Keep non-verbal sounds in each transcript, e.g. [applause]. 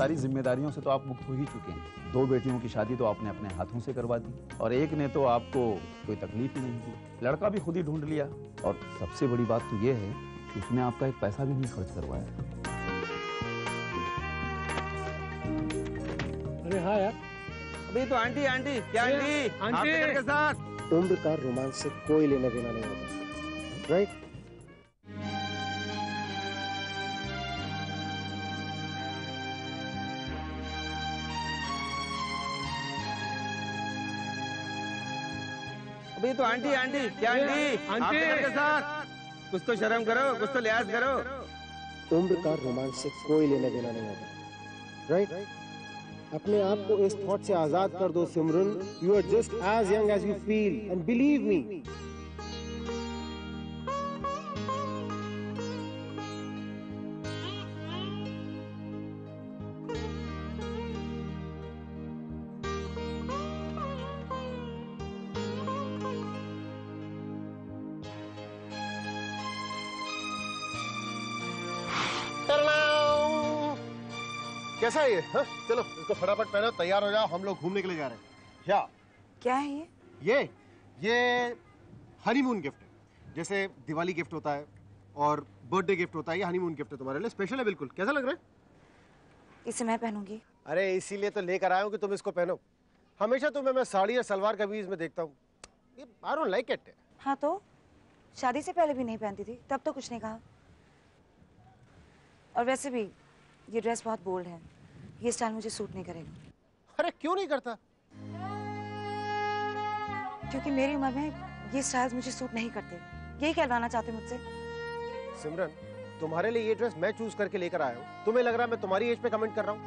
सारी जिम्मेदारियों से तो आप मुक्त हो ही चुके हैं। दो बेटियों की शादी तो आपने अपने हाथों से करवा दी और एक ने तो आपको कोई तकलीफ़ ही नहीं दी। लड़का भी खुद ही ढूंढ लिया। और सबसे बड़ी बात तो ये है कि उसने आपका एक पैसा भी नहीं खर्च करवाया। अरे हाँ यार। अभी तो आंटी आंटी क्या आंटी? आंटी! के साथ। उम्र का रोमांस से कोई लेना देना नहीं होता। राइट अभी तो आंटी आंटी क्या आंटी? आंटी! आपके के साथ। कुछ तो शर्म करो कुछ तो लिहाज करो। उम्र का रोमांस से कोई लेना देना नहीं होता राइट अपने आप को इस थॉट से आज़ाद कर दो Simran. You are just as young as you feel and believe me कैसा है ये? हाँ? चलो इसको फटाफट पहनो तैयार हो जाओ हम लोग घूमने के लिए जा रहे हैं। क्या क्या है ये? ये ये हनीमून गिफ्ट है। जैसे दिवाली गिफ्ट होता है और बर्थडे गिफ्ट होता है ये हनीमून गिफ्ट है तुम्हारे लिए। स्पेशल है बिल्कुल। कैसा लग रहा है? इसे मैं पहनूँगी। अरे इसीलिए तो लेकर आया हूँ कि तुम इसको पहनो। हमेशा तुम्हें मैं साड़ी या सलवार कमीज में देखता हूँ। ये आई डोंट लाइक इट हाँ तो? शादी से पहले भी नहीं पहनती थी तब तो कुछ नहीं कहा। और वैसे भी ये ड्रेस बहुत बोल्ड है। ये स्टाइल मुझे सूट नहीं करेगा। अरे क्यों नहीं करता? क्योंकि मेरी उम्र में ये स्टाइल मुझे सूट नहीं करते। यही कहलवाना चाहते मुझसे। सिमरन तुम्हारे लिए ये ड्रेस मैं चूज़ करके लेकर आया हूँ। तुम्हें लग रहा है मैं तुम्हारी एज पे कमेंट कर रहा हूँ?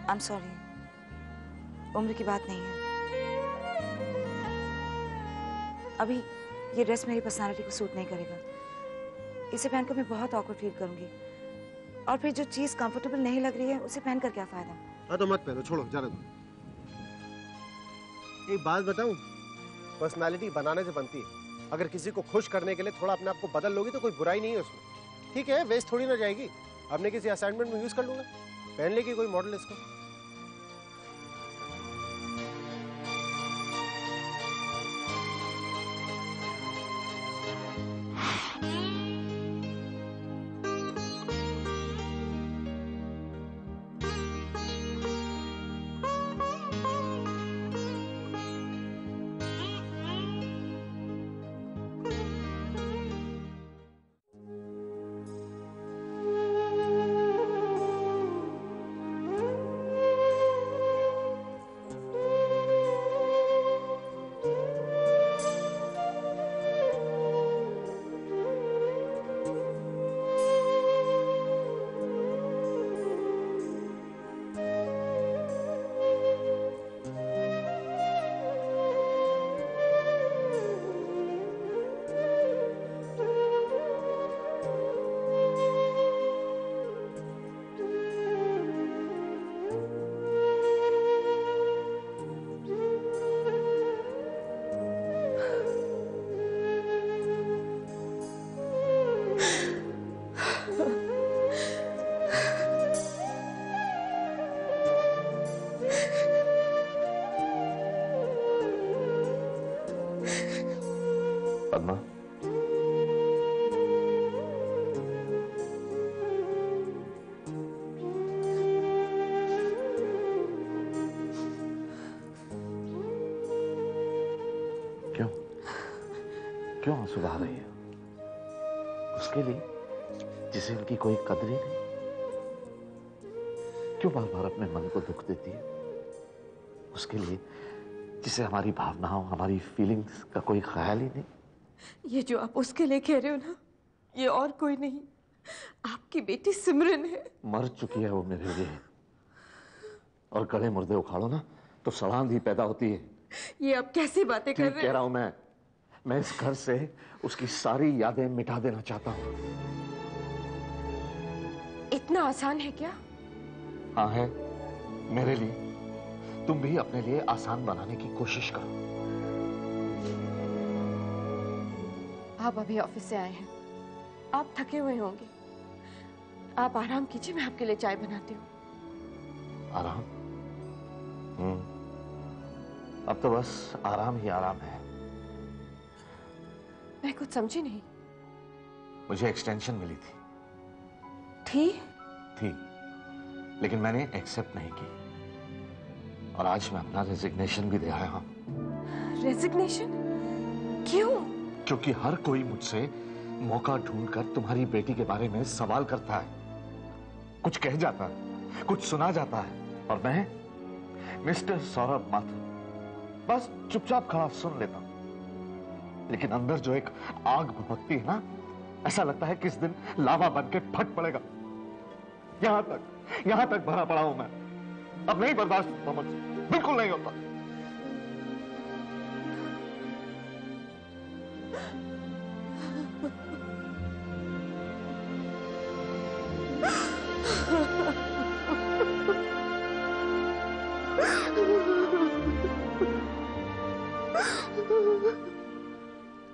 आई एम सॉरी उम्र की बात नहीं है। अभी ये ड्रेस मेरी पर्सनालिटी को सूट नहीं करेगा। इसे पहनकर मैं बहुत ऑकवर्ड फील करूँगी। और फिर जो चीज़ कंफर्टेबल नहीं लग रही है, उसे पहनकर क्या फ़ायदा? हाँ तो मत पहनो, छोड़ो, जाने दो। एक बात बताऊँ? पर्सनालिटी बनाने से बनती है। अगर किसी को खुश करने के लिए थोड़ा अपने आप को बदल लोगी तो कोई बुराई नहीं है उसमें। ठीक है वेस्ट थोड़ी ना जाएगी। अपने किसी असाइनमेंट में यूज़ कर लूँगा। पहन लेगी कोई मॉडल इसको। रही है। उसके लिए जिसे उनकी कोई कदर ही नहीं। क्यों बार बार अपने मन को दुख देती है? उसके लिए जिसे हमारी भावनाओं हमारी फीलिंग्स का कोई ख्याल ही नहीं। ये जो आप उसके लिए कह रहे हो ना ये और कोई नहीं। आपकी बेटी सिमरन है। मर चुकी है वो मेरे लिए। और गले मुर्दे उखाड़ो ना तो सड़ांध ही पैदा होती है। ये आप कैसी बातें कर रहे कह रहा हूँ मैं। मैं इस घर से उसकी सारी यादें मिटा देना चाहता हूँ। इतना आसान है क्या? हाँ है मेरे लिए। तुम भी अपने लिए आसान बनाने की कोशिश करो। आप अभी ऑफ़िस से आए हैं। आप थके हुए होंगे। आप आराम कीजिए मैं आपके लिए चाय बनाती हूँ। आराम? हम्म। अब तो बस आराम ही आराम है। मैं कुछ समझी नहीं। मुझे एक्सटेंशन मिली थी। थी? थी। लेकिन मैंने एक्सेप्ट नहीं की। और आज मैं अपना रेजिग्नेशन भी दे आया हूँ। रेजिग्नेशन क्यों? क्योंकि हर कोई मुझसे मौका ढूंढकर तुम्हारी बेटी के बारे में सवाल करता है। कुछ कह जाता है कुछ सुना जाता है। और मैं मिस्टर सौरभ माथुर। बस चुपचाप खड़ा सुन लेता हूँ। लेकिन अंदर जो एक आग भभकती है ना, ऐसा लगता है किस दिन लावा बन के फट पड़ेगा। यहाँ तक यहाँ तक भरा पड़ा हूँ मैं। अब नहीं बर्दाश्त होता मुझसे। बिल्कुल नहीं होता।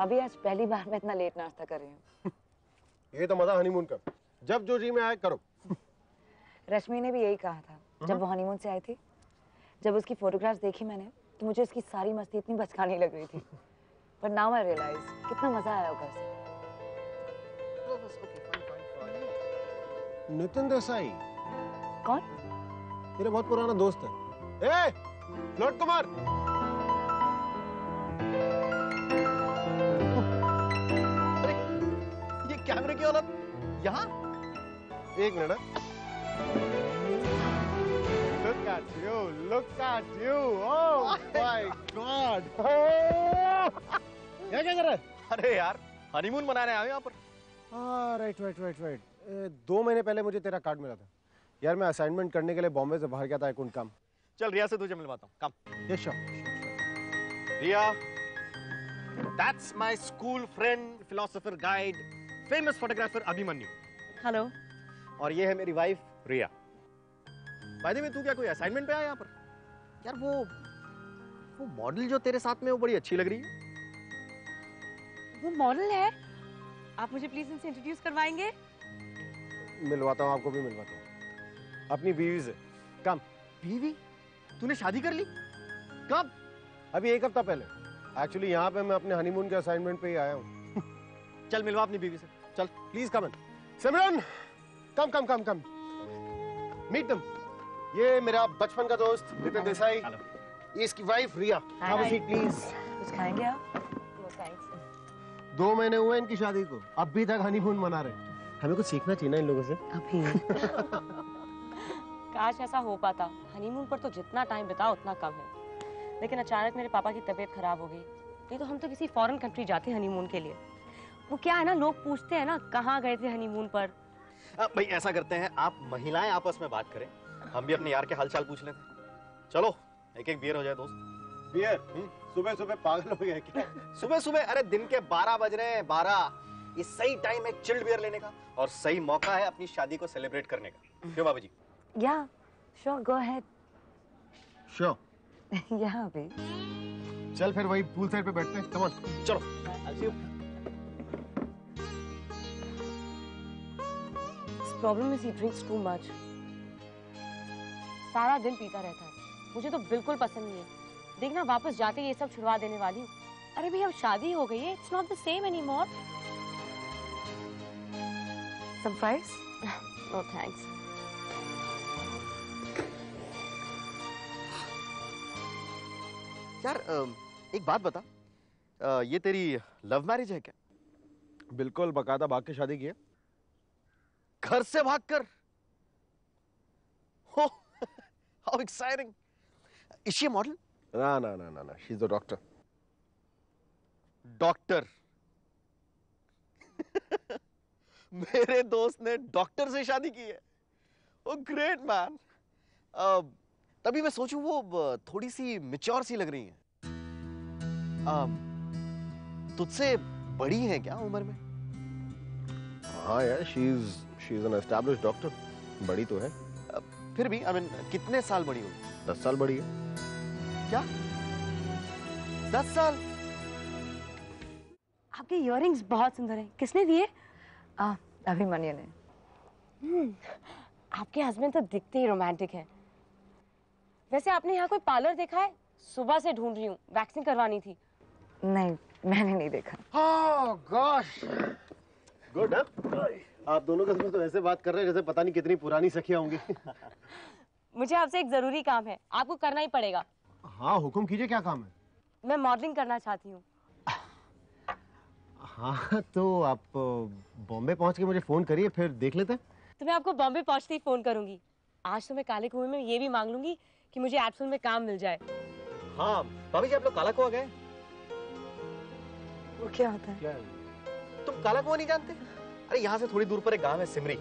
अभी आज पहली बार मैं इतना लेट नाश्ता कर रही हूँ। [laughs] ये तो मज़ा हनीमून का। जब जो जी में आए करो। [laughs] रश्मि ने भी यही कहा था जब वो हनीमून से आई थी। जब उसकी फोटोग्राफ्स देखी मैंने तो मुझे उसकी सारी मस्ती इतनी बचकानी लग रही थी। पर नाउ आई रियलाइज़ कितना मज़ा आया होगा उसे। नितिन देसाई। कौन? मेरा बहुत पुराना दोस्त है। ए लॉर्ड कुमार। कैमरे की औलत यहाँ? एक minute Look at you, look at you. Oh my God. क्या क्या कर रहा है? अरे यार हनीमून मनाने आए हो यहाँ पर। हाँ राइट राइट राइट राइट दो महीने पहले मुझे तेरा कार्ड मिला था। यार मैं असाइनमेंट करने के लिए बॉम्बे से बाहर गया था एक काम चल रिया से तुझे मिलवाता हूँ। कम ये sure Riya that's my school friend philosopher guide famous photographer Abhimanyu hello और ये है मेरी wife Riya by the way तू क्या कोई असाइनमेंट पे आया यहाँ पर? यार वो वो मॉडल जो तेरे साथ में वो बड़ी अच्छी लग रही है। वो मॉडल है? आप मुझे प्लीज़ इनसे इंट्रोड्यूस करवाएँगे? मिलवाता हूँ आपको भी मिलवाता हूँ। अपनी बीवी से। कम। बीवी? तूने शादी कर ली? कब? अभी एक हफ़्ता पहले। एक्चुअली यहाँ पे मैं अपने हनीमून के असाइनमेंट पे ही आया हूँ। [laughs] चल मिलवा अपनी बीवी से। चल please come in Simran come come come come meet दम ये मेरा बचपन का दोस्त नितिन देसाई। ये इसकी wife Riya. Have a seat please कुछ खाएँगे आप? दो महीने हुए इनकी शादी को। अभी तक हनीमून मना रहे। हमें कुछ सीखना चाहिए ना इन लोगों से? अभी। काश ऐसा हो पाता। हनीमून पर तो जितना टाइम बिताओ उतना कम है। लेकिन अचानक मेरे पापा की तबीयत खराब हो गई। नहीं तो हम तो किसी फॉरेन कंट्री जाते हनीमून के लिए। वो क्या है ना लोग पूछते हैं ना कहाँ गए थे हनीमून पर? अब भाई ऐसा करते हैं आप महिलाएँ आपस में बात करें हम भी अपने यार के हालचाल पूछ लेते हैं। चलो एक एक बियर हो जाए दोस्त। बियर सुबह सुबह पागल हो गया क्या? [laughs] सुबह सुबह अरे दिन के 12 बज रहे हैं 12 ये सही टाइम है चिल्ड बियर लेने का और सही मौका है अपनी शादी को सेलिब्रेट करने का। क्यों बाबू जी या श्योर गो अहेड श्योर या अभी चल फिर वही पूल साइड पे बैठते हैं कम ऑन चलो I'll see you. Problem is he drinks too much सारा दिन पीता रहता है। मुझे तो बिल्कुल पसंद नहीं है। देखना वापस जाते ये सब छुड़वा देने वाली हूँ। अरे भाई अब शादी हो गई है। It's not the same any more some fries no thanks यार एक बात बता। ये तेरी लव मैरिज है क्या? बिल्कुल बकायदा भाग के शादी की है। घर से भागकर। How exciting is she model ना ना ना ना ना she is the doctor doctor मेरे दोस्त ने डॉक्टर से शादी की है। ओ ग्रेट मैन तभी मैं सोचूं वो थोड़ी सी मिच्योर सी लग रही हैं। अम, तुझसे बड़ी हैं क्या उम्र में? हाँ यार she is she is an established doctor बड़ी तो है। फिर भी आई मीन कितने साल बड़ी होगी दस साल बड़ी है। क्या? दस साल? आपके इयररिंग्स बहुत सुंदर हैं। किसने दिए? अभिमन्यु ने। आपके हस्बैंड तो दिखते ही रोमांटिक हैं। वैसे आपने यहाँ कोई पार्लर देखा है? सुबह से ढूंढ रही हूँ वैक्सिंग करवानी थी। नहीं मैंने नहीं देखा। Oh gosh. गुड आप दोनों कसम तो ऐसे बात कर रहे हैं जैसे पता नहीं कितनी पुरानी सखियाँ होंगी। [laughs] मुझे आपसे एक ज़रूरी काम है आपको करना ही पड़ेगा। हाँ हुक्म कीजिए क्या काम है? मैं मॉडलिंग करना चाहती हूँ। [laughs] हाँ तो आप बॉम्बे पहुँच के मुझे फ़ोन करिए फिर देख लेते तो मैं आपको बॉम्बे पहुँचते ही फ़ोन करूँगी। आज तो मैं काले कुएँ में ये भी मांग लूँगी कि मुझे एप्सन में काम मिल जाए। हाँ भाभी जी आप लोग काला कुआ गए? वो क्या होता है? तुम काला कुआ नहीं जानते? अरे यहाँ से थोड़ी दूर पर एक गाँव है सिमरी।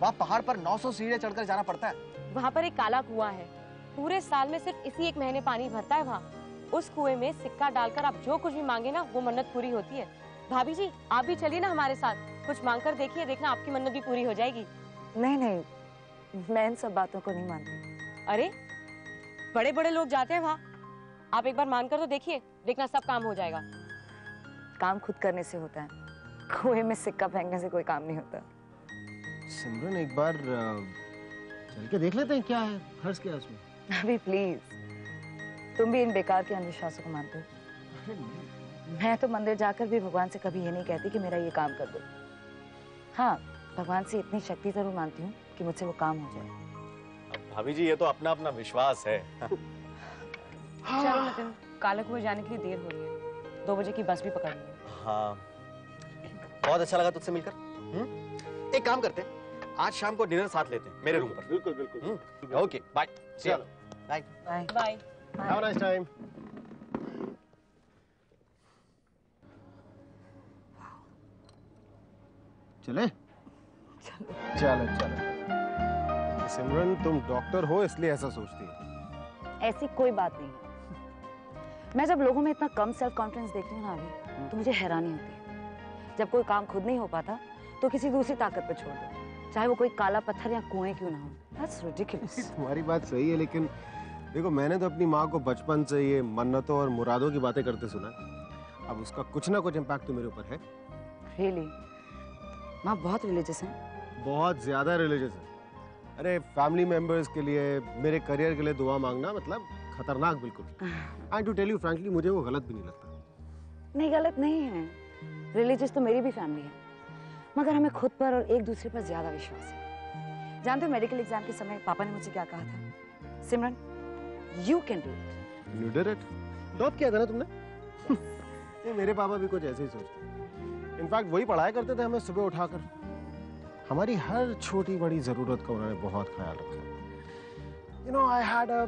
वहाँ पहाड़ पर 900 सीढ़ियाँ चढ़कर जाना पड़ता है। वहाँ पर एक काला कुआ है। पूरे साल में सिर्फ़ इसी एक महीने पानी भरता है वहाँ। उस कुएँ में सिक्का डालकर आप जो कुछ भी मांगे ना वो मन्नत पूरी होती है। भाभी जी आप भी चलिए ना हमारे साथ। कुछ मांग कर देखिए देखना आपकी मन्नत भी पूरी हो जाएगी। नहीं नहीं मैं इन सब बातों को नहीं मानती। अरे बड़े बड़े लोग जाते हैं वहाँ। आप एक बार मान कर तो देखिए देखना सब काम हो जाएगा। काम खुद करने से होता है। कुएँ में सिक्का फेंकने से कोई काम नहीं होता। सिमरन एक बार चल के देख लेते हैं क्या है हर्ष क्या है उसमें? अभी प्लीज़ तुम भी इन बेकार के अंधविश्वासों को मानते हो। मैं तो मंदिर जाकर भी भगवान से कभी ये नहीं कहती कि मेरा ये काम कर दो। हाँ भगवान से इतनी शक्ति ज़रूर मानती हूँ कि मुझसे वो काम हो जाए। भाभी जी ये तो अपना अपना विश्वास है। चलो नितिन काला कुएँ जाने के लिए देर हो रही है। दो बजे की बस भी पकड़नी है। हाँ। बहुत अच्छा लगा तुझसे मिलकर। हम्म? एक काम करते हैं आज शाम को डिनर साथ लेते हैं मेरे रूम पर। बिल्कुल बिल्कुल। ओके बाय चलो। Bye bye bye have nice time चले। चलो चलो। सिमरन तुम डॉक्टर हो इसलिए ऐसा सोचती हो। ऐसी कोई बात नहीं है। मैं जब लोगों में इतना कम सेल्फ कॉन्फिडेंस देखती हूँ ना अभी तो मुझे हैरानी होती है। जब कोई काम खुद नहीं हो पाता तो किसी दूसरी ताकत पर छोड़ दो। चाहे वो कोई काला पत्थर या कुएँ क्यों ना हो. [laughs] तुम्हारी बात सही है लेकिन देखो मैंने तो अपनी माँ को बचपन से ये मन्नतों और मुरादों की बातें करते सुना अब उसका कुछ ना कुछ इम्पैक्ट तो मेरे ऊपर है। Really? माँ बहुत रिलीजियस है। बहुत ज़्यादा रिलीजियस है। अरे फैमिली मेंबर्स के लिए मेरे करियर के लिए दुआ मांगना मतलब खतरनाक बिल्कुल। And to tell you frankly मुझे वो गलत भी नहीं लगता। नहीं गलत नहीं है। रिलीजियस तो मेरी भी फैमिली है। मगर हमें खुद पर और एक दूसरे पर ज़्यादा विश्वास है। जानते हो मेडिकल एग्ज़ाम के समय पापा ने मुझे क्या कहा था? Simran you can do it you did it top किया था ना तुमने? नहीं, मेरे पापा भी कुछ ऐसे ही सोचते इनफैक्ट वही पढ़ाया करते थे हमें सुबह उठाकर। हमारी हर छोटी बड़ी ज़रूरत का उन्होंने बहुत ख्याल रखा। You know I had a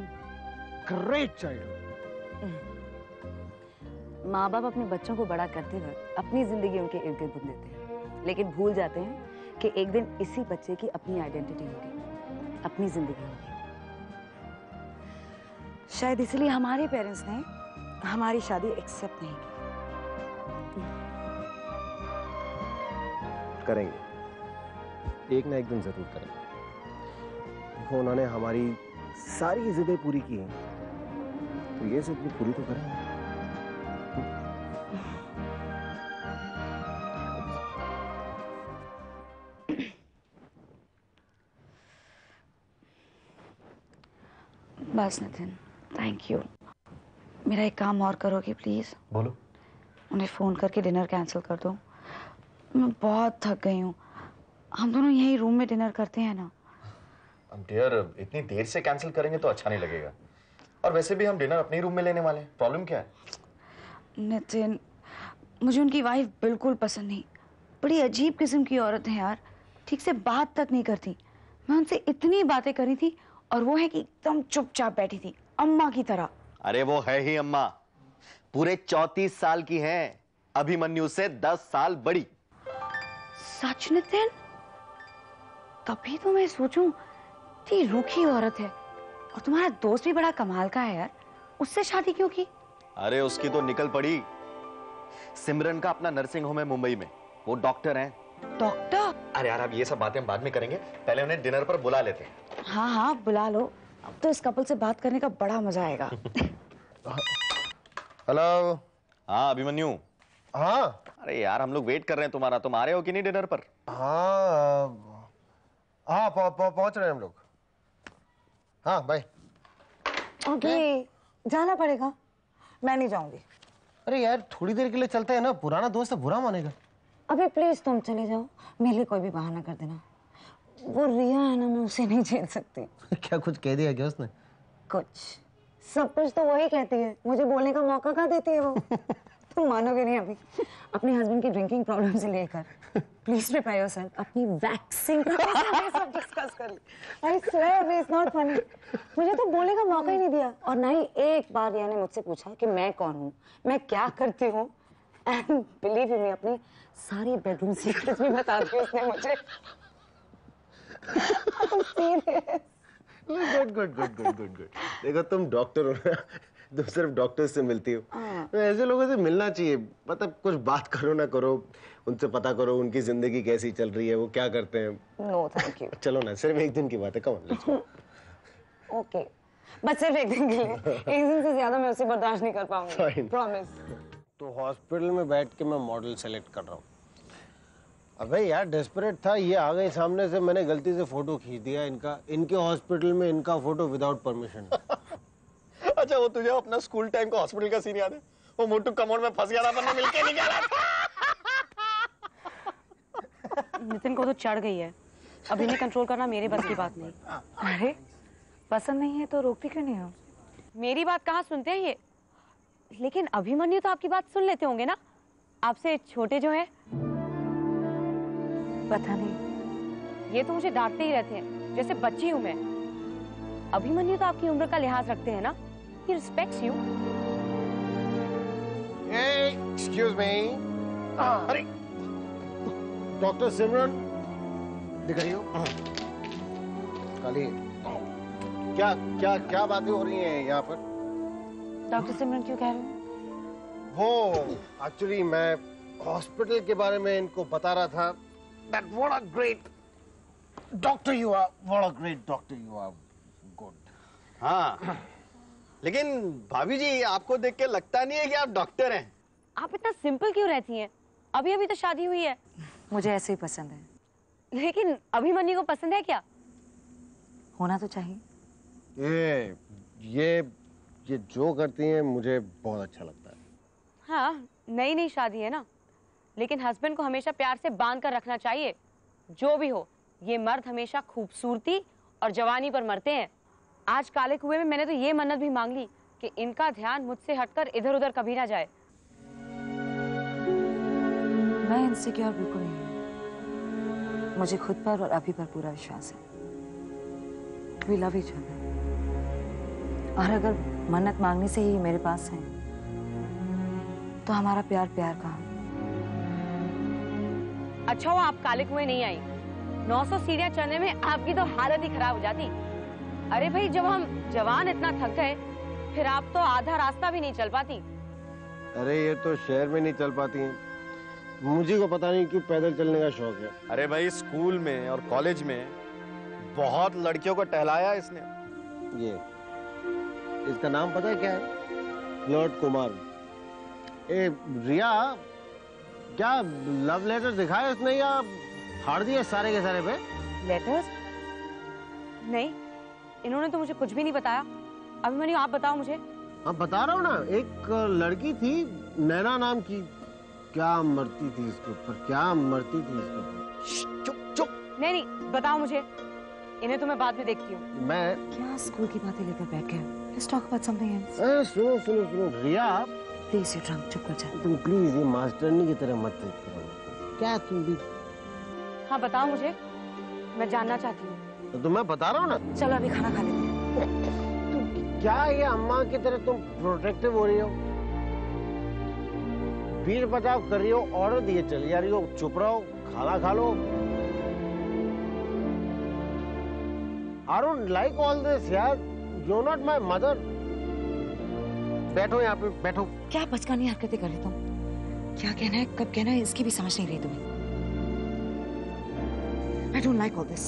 great childhood माँ बाप अपने बच्चों को बड़ा करते वक्त अपनी ज़िंदगी उनके इर्द गिर्द बुन देते हैं। लेकिन भूल जाते हैं कि एक दिन इसी बच्चे की अपनी आइडेंटिटी होगी, अपनी ज़िंदगी होगी। शायद इसलिए हमारे पेरेंट्स ने हमारी शादी एक्सेप्ट नहीं की। करेंगे। एक ना एक दिन ज़रूर करेंगे। उन्होंने हमारी सारी जिदें पूरी की तो ये सब पूरी तो करेंगे। बस नितिन थैंक यू मेरा एक काम और करोगे प्लीज़ बोलो। उन्हें फ़ोन करके डिनर कैंसिल कर दो। मैं बहुत थक गई हूँ। हम दोनों यही रूम में डिनर करते हैं ना। डियर इतनी देर से कैंसिल करेंगे तो अच्छा नहीं लगेगा। और वैसे भी हम डिनर अपने रूम में लेने वाले हैं। प्रॉब्लम क्या है? नितिन मुझे उनकी वाइफ बिल्कुल पसंद नहीं। बड़ी अजीब किस्म की औरत है यार। ठीक से बात तक नहीं करती। मैं उनसे इतनी बातें करी थी और वो है कि एकदम चुपचाप बैठी थी अम्मा की तरह। अरे वो है ही अम्मा। पूरे चौतीस साल की है। अभिमन्यु से दस साल बड़ी। सच नितिन? तभी तो मैं सोचूं इतनी रूखी औरत है। और तुम्हारा दोस्त भी बड़ा कमाल का है यार। उससे शादी क्यों की? अरे उसकी तो निकल पड़ी। सिमरन का अपना नर्सिंग होम है मुंबई में। वो डॉक्टर हैं। डॉक्टर? अरे यार अब ये सब बातें हम बाद में करेंगे। पहले उन्हें डिनर पर बुला लेते हैं। हाँ हाँ बुला लो। अब तो इस कपल से बात करने का बड़ा मज़ा आएगा। हेलो। हाँ अभिमन्यु। हाँ। अरे यार हम लोग वेट कर रहे हैं तुम्हारा। तुम आ रहे हो कि नहीं डिनर पर? हाँ हाँ पह- पह- पहुँच रहे हैं हम लोग। हाँ भाई ओके जाना पड़ेगा। मैं नहीं जाऊँगी। अरे यार थोड़ी देर के लिए चलते हैं ना। पुराना दोस्त बुरा मानेगा। अबे प्लीज़ तुम चले जाओ। मेरे लिए कोई भी बहाना कर देना। वो रिया है ना मैं उसे नहीं झेल सकती। [laughs] क्या कुछ कह दिया क्या उसने? कुछ। सब कुछ तो वही कहती है। मुझे बोलने का मौका कहाँ देती है वो? [laughs] तुम मानोगे नहीं अभी। अपने हस्बैंड की ड्रिंकिंग प्रॉब्लम से लेकर। प्लीज़ प्रिपेयर योरसेल्फ अपनी वैक्सिंग सब डिस्कस कर ली। I swear it's not funny मुझे तो बोलने का मौका ही नहीं दिया। और ना ही एक बार रिया ने मुझसे पूछा कि मैं कौन हूँ? मैं क्या करती हूँ? एंड बिलीव मी अपनी सारी बेडरूम सीक्रेट्स भी बता दी उसने मुझे। Serious good good good good good good देखो तुम डॉक्टर हो ना तुम सिर्फ़ डॉक्टर से मिलती हो। तो ऐसे लोगों से मिलना चाहिए। मतलब कुछ बात करो ना करो। उनसे पता करो उनकी ज़िंदगी कैसी चल रही है वो क्या करते हैं। नो थैंक यू चलो ना सिर्फ़ एक दिन की बात है कम ओके [laughs] बस सिर्फ़ एक दिन के लिए। एक दिन से ज़्यादा मैं उसे बर्दाश्त नहीं कर पाऊँगी। प्रॉमिस तो हॉस्पिटल में बैठ के मैं मॉडल सेलेक्ट कर रहा हूँ। अबे यार डेस्परेट था ये आ गई सामने से मैंने गलती से फ़ोटो खींच दिया इनका। इनके हॉस्पिटल में इनका फ़ोटो विदाउट परमिशन अच्छा वो तुझे अपना स्कूल टाइम का हॉस्पिटल का सीन याद है? वो मोटू कमोड में फंस गया था अपन मिलके निकाला था। [laughs] नितिन को तो चढ़ गई है। अब इन्हें कंट्रोल करना मेरे बस की बात नहीं। अरे पसंद नहीं है तो रोकती क्यों नहीं हो? मेरी बात कहाँ सुनते हैं ये? लेकिन अभिमन्यु तो आपकी बात सुन लेते होंगे ना? आपसे छोटे जो हैं पता नहीं। ये तो मुझे डांटते ही रहते हैं जैसे बच्ची हूँ मैं। अभिमन्यु तो आपकी उम्र का लिहाज रखते हैं ना? He respects you excuse me अरे डॉक्टर सिमरन दिख रही हो? काली क्या क्या क्या बातें हो रही हैं यहाँ पर? डॉक्टर सिमरन क्यों कह रहे हो? वो एक्चुअली मैं हॉस्पिटल के बारे में इनको बता रहा था। That what a great doctor you are. What a great doctor you are good हाँ। लेकिन भाभी जी आपको देख के लगता नहीं है कि आप डॉक्टर हैं? आप इतना सिंपल क्यों रहती हैं? अभी अभी तो शादी हुई है। मुझे ऐसे ही पसंद है। लेकिन अभिमन्यु को पसंद है क्या? होना तो चाहिए। ये ये ये जो करती हैं मुझे बहुत अच्छा लगता है। हाँ नई नई शादी है ना? लेकिन हस्बैंड को हमेशा प्यार से बाँध कर रखना चाहिए। जो भी हो, ये मर्द हमेशा खूबसूरती और जवानी पर मरते हैं। आज काले कुएँ में मैंने तो ये मन्नत भी मांग ली कि इनका ध्यान मुझसे हटकर इधर उधर कभी ना जाए। मैं इनसिक्योर बिल्कुल नहीं मुझे खुद पर और अभी पर पूरा विश्वास है। वी लव इच अदर और अगर मन्नत मांगने से ही मेरे पास है तो हमारा प्यार प्यार कहाँ? अच्छा हो आप काले कुएँ नहीं आई। 900 सीढ़ियाँ चढ़ने में आपकी तो हालत ही खराब हो जाती। अरे भाई जब हम जवान इतना थक गए फिर आप तो आधा रास्ता भी नहीं चल पाती। अरे ये तो शहर में नहीं चल पाती। हैं मुझे को पता नहीं क्यों पैदल चलने का शौक है। अरे भाई स्कूल में और कॉलेज में बहुत लड़कियों को टहलाया इसने। ये इसका नाम पता है क्या है? लॉर्ड कुमार। ए रिया क्या लव लेटर दिखाया उसने या फाड़ दिए सारे के सारे पे? लेटर्स नहीं इन्होंने तो मुझे कुछ भी नहीं बताया। अभिमन्यु आप बताओ मुझे। अब बता रहा हूँ ना एक लड़की थी नैना नाम की। क्या मरती थी इसके ऊपर? क्या मरती थी इसके ऊपर? चुप चुप। नहीं नहीं बताओ मुझे। इन्हें तो मैं बाद में देखती हूँ। मैं क्या स्कूल की बातें लेकर बैठ अरे सुनो सुनो सुनो रिया प्लीज़ यू ड्रंक चुप कर जा। तुम प्लीज़ ये मास्टरनी की तरह मत ट्रीट करो। क्या तुम भी हाँ बताओ मुझे। मैं जानना चाहती हूँ। तो मैं बता रहा हूँ ना? चलो अभी खाना खा लेते हैं। क्या ये अम्मा की तरह तुम प्रोटेक्टिव हो रही हो? भीड़ बचाव कर रही हो ऑर्डर दिए चली जा रही हो चुप रहो खाना खा लो। I don't like all this यार। यू नॉट माय मदर बैठो यहाँ पे, बैठो। क्या बचकानी हरकतें कर रही तुम क्या कहना है, कब कहना है, इसकी भी समझ नहीं रही तुम्हें। I don't like all this